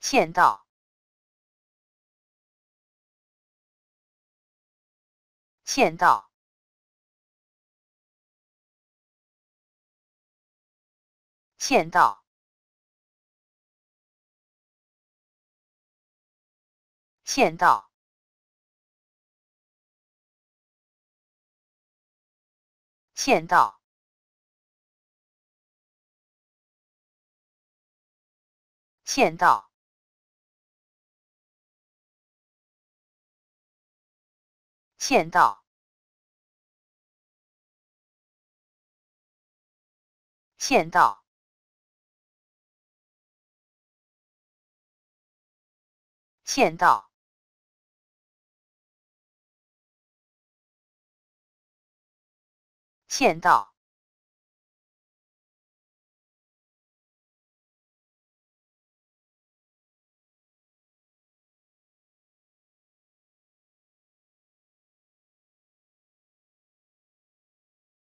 签到，签到，签到，签到，签到。签到，签到，签到，签到，签到。